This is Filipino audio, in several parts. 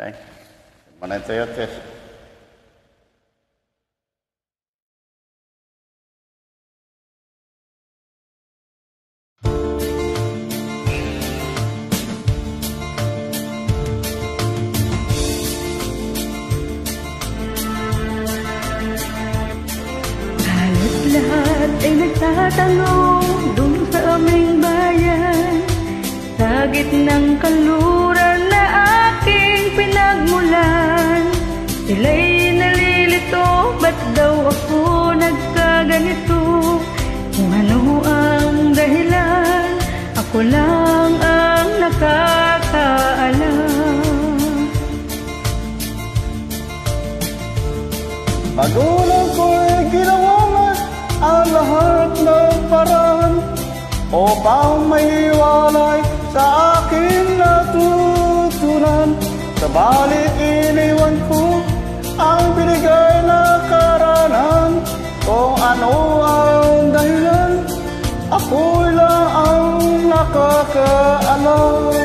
Okay? Manayot-sayot, lahat ay nagtatanong dun sa aming bayan Sa gitnang kaluran Sila'y nalilito, ba't daw ako nagkaganito? Kung ano ang dahilan, ako lang ang nakakaalam Magulang ko'y ginawa ang lahat ng paraan upang maiwalay sa akin natutunan. Sabalit iniwan nakakaalam.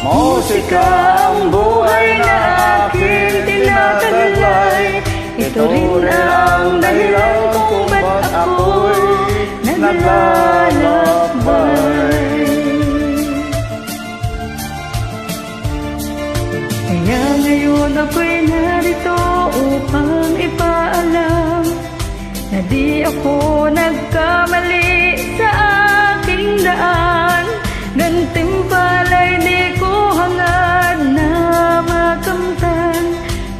Musika ang buhay na aking tinataglay Ito rin ang dahilan kung ba't ako'y naglalakbay Kaya ngayon ako'y di ako nagkamali sa aking daan. Gantimpala'y di ko hangad na makamtan.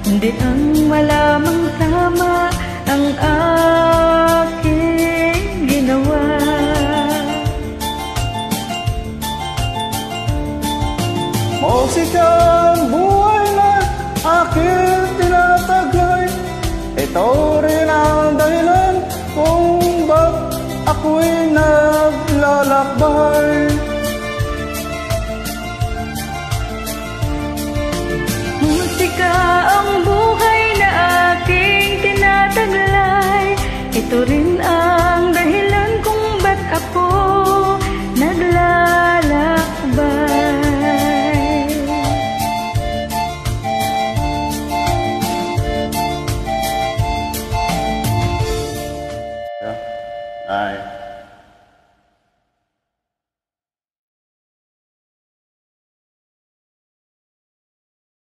Kundi ang malamang tama ang aking ginawa. Musika ang buhay na aking naglalakbay. Musika ang buhay na aking tinataglay. Ito rin ang